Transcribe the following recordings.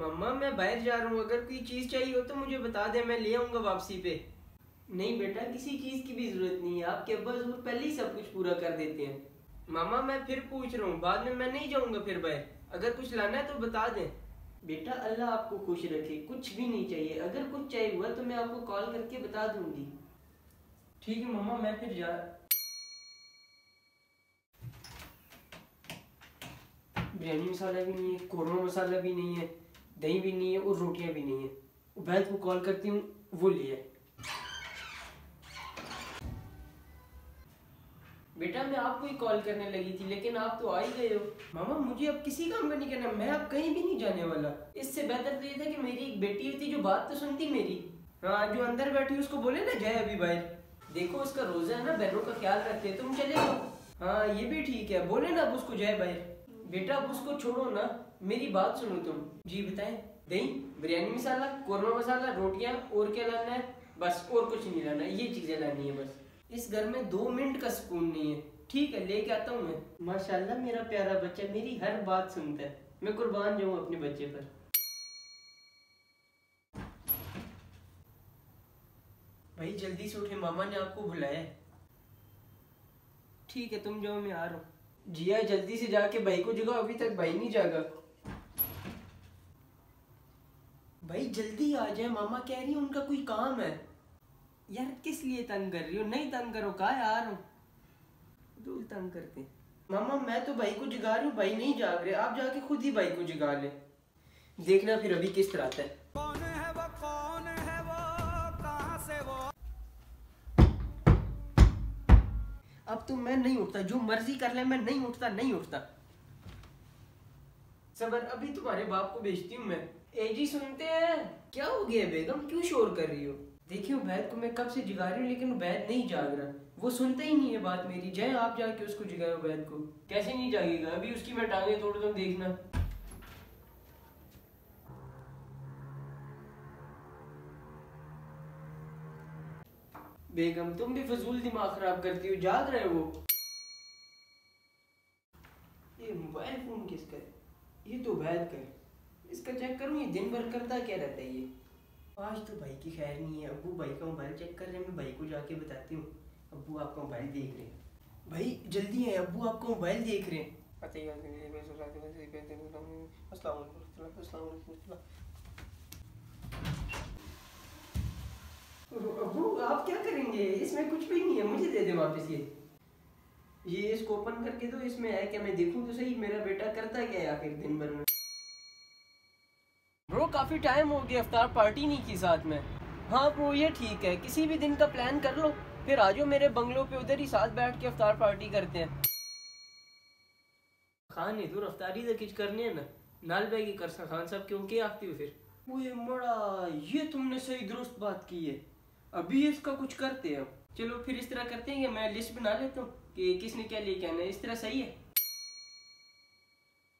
मम्मा, मैं बाहर जा रहा हूँ, अगर कोई चीज़ चाहिए हो तो मुझे बता दे, मैं ले आऊँगा वापसी पे। नहीं बेटा, किसी चीज़ की भी ज़रूरत नहीं है, आपके अब्बा ज़रूर पहले ही सब कुछ पूरा कर देते हैं। मामा, मैं फिर पूछ रहा हूँ, बाद में मैं नहीं जाऊँगा फिर बाहर। अगर कुछ लाना है तो बता दें। बेटा, अल्लाह आपको खुश रखे, कुछ भी नहीं चाहिए। अगर कुछ चाहिए हुआ तो मैं आपको कॉल करके बता दूँगी। ठीक है मामा, मैं फिर जा बिरयानी मसाला भी नहीं है, कौरमा मसाला भी नहीं है। दही भी नहीं है और रोटियाँ भी नहीं है। उबैद को कॉल करती हूँ, वो ले आए। बेटा, मैं आपको ही कॉल करने लगी थी, लेकिन आप तो आ ही गए हो। मामा, मुझे अब किसी काम का नहीं करना, मैं अब कहीं भी नहीं जाने वाला। इससे बेहतर तो ये था कि मेरी एक बेटी होती जो बात तो सुनती मेरी। हाँ जो अंदर बैठी उसको बोले ना जय अभी बाहर। देखो, उसका रोजा है ना, बहनों का ख्याल रखते तुम चले जाओ। हाँ ये भी ठीक है, बोले ना अब उसको जय बाहर। बेटा, अब उसको छोड़ो ना। मेरी बात सुनो तुम। जी बताएँ। दही, बिरयानी मसाला, कौरमा मसाला, रोटियाँ, और क्या लाना है? बस, और कुछ नहीं लाना। ये चीज़ें लानी है बस। इस घर में दो मिनट का सुकून नहीं है। ठीक है, लेके आता हूँ मैं। माशाल्लाह, मेरा प्यारा बच्चा मेरी हर बात सुनता है। मैं कुर्बान जाऊँ अपने बच्चे पर। भाई, जल्दी से उठे। मामा ने आपको बुलाया ठीक है, तुम जाओ, मैं आ रहा हूँ। जिया, जल्दी से जाके भाई को जगाओ अभी तक भाई नहीं जागा। भाई जल्दी आ जाए। मामा कह रही है उनका कोई काम है। यार किस लिए तंग कर रही हो? नहीं तंग करो कहा रहा दूर तंग करते। मामा मैं तो भाई को जगा रही हूँ भाई नहीं जाग रहे। आप जाके खुद ही भाई को जगा ले। देखना फिर अभी किस तरह आता है। कौन है वो कौन है वो कहाँ से वो? अब तो मैं नहीं उठता। जो मर्ज़ी कर ले मैं नहीं उठता नहीं उठता। सबर अभी तुम्हारे बाप को भेजती हूँ मैं। ए जी, सुनते हैं। क्या हो गया बेगम? क्यों शोर कर रही हो? देखियो उबैद को मैं कब से जगा रही हूँ, लेकिन उबैद नहीं जाग रहा। वो सुनता ही नहीं है बात मेरी। जय, आप जाके उसको जगाए उबैद को। कैसे नहीं जागेगा? अभी उसकी मैं टांगे तोड़ दूँ, देखना। बेगम, तुम भी फजूल दिमाग खराब करती हो, जाग रहे हो? ये मोबाइल फ़ोन किसका है? ये तो वैद का है। इसका चेक करूँ? ये दिन भर करता क्या रहता है ये? आज तो भाई की खैर नहीं है। अबू भाई का मोबाइल चेक कर रहे हैं मैं भाई को जाके बताती हूँ। अबू आपका मोबाइल देख रहे हैं। भाई जल्दी है। अबू आपका मोबाइल देख रहे हैं। अबू आप क्या करेंगे? इसमें कुछ भी नहीं है। मुझे दे दे वापस ये। ये इसको ओपन करके दो। इसमें है क्या? मैं देखूँ तो सही। मेरा बेटा करता क्या है आखिर दिन भर में? काफ़ी टाइम हो गया अफ्तार पार्टी नहीं की साथ में। हाँ ब्रो ये ठीक है किसी भी दिन का प्लान कर लो फिर आ जाओ मेरे बंगलो पे उधर ही साथ बैठ के अफ्तार पार्टी करते हैं। खान नहीं दूर अफ्तारी तो कुछ करनी है ना? नाल बैगी कर खान साहब क्यों क्या आती हो फिर? ओए मड़ा ये तुमने सही दुरुस्त बात की है। अभी इसका कुछ करते हैं चलो फिर इस तरह करते हैं कि मैं लिस्ट बना लेता हूँ कि किसने क्या लेके आना है इस तरह सही है।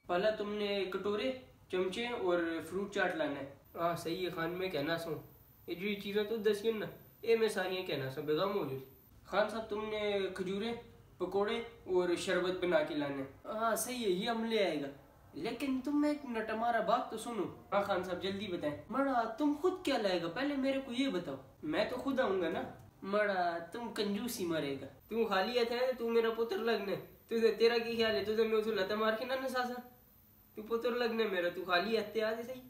पहला तुमने कटोरे चमचे और फ्रूट चाट लाना है। हाँ सही है खान में कहना सो ये जो चीज़ें तो दसिए ना ये मैं सारियाँ कहना सो बेगम मौजूद। खान साहब तुमने खजूरें पकोड़े और शरबत बना के लाने। हाँ सही है ये हम ले आएगा। लेकिन तुम एक मिनट हमारा बात तो सुनो। हाँ खान साहब जल्दी बताएँ। मड़ा तुम खुद क्या लाएगा? पहले मेरे को ये बताओ। मैं तो खुद आऊँगा ना। मड़ा तुम कंजूसी मरेगा। तू खाली थे तू मेरा पुत्र लगने। तुझे तेरा की ख्याल है? तुझे मैं उसे लता मार के ना नसासा तू पुत्र लगने मेरा तू खाली हत्ते आज सही।